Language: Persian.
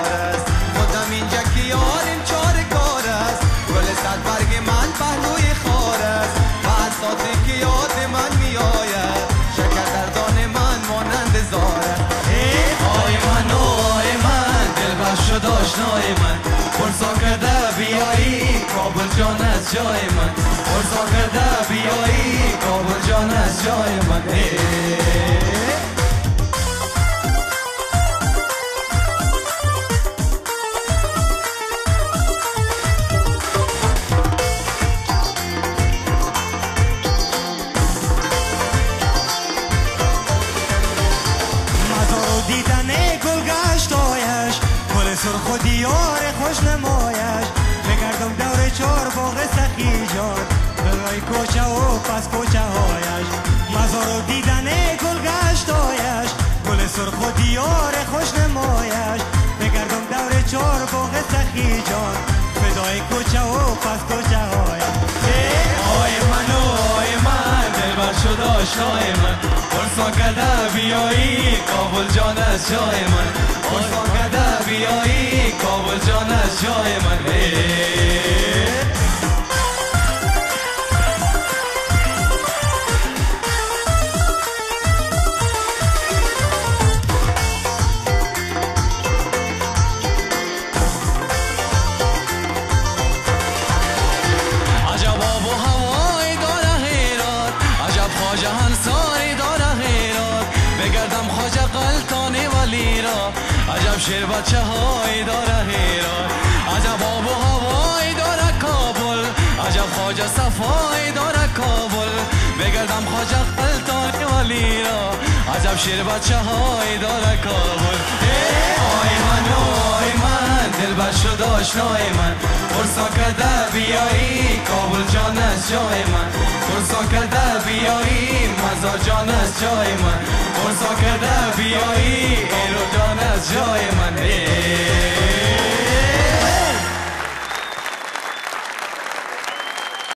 کار است. خودم اینجا که یارم چار کار است. گل صد برگ من پهلوی خار است. و اساتی که یاد من میآید. شکر در دان من مانند زار ای آی من آی من دلبر شد آشنای من. پرسا کرده بیایی کابل جان از جای من. پرسا کرده بیایی کابل جان از جای من. ای سرخ و دیار خوش نمایش. بگردم دور چار باغ سخی جان. بلای کوچه و پس کوچه هایش. مزارو دیدن گل گشتایش گل سرخ و دیار خوش نمایش. بگردم دور چار باغ سخی جان. فدای کوچه و پس کوچه هایش. آی من و آی من دلبر شد آشنای من. ارزا کرده بیایی کابل جان از جای من. ارزا کرده بیایی کابل جان عجب شیر بچه های داره هیرات عجب آب و هوای داره کابل. عجب خواجه صفای داره کابل. بگردم خواجه قلتانی ولی را عجب شیر بچه های داره کابل. آی من آی من دل بر آشنای من. فرسا کرده بیایی کابل جان از جای من. فرسا کرده بیایی مزار جان از جای من. فرسا کرده بیایی joy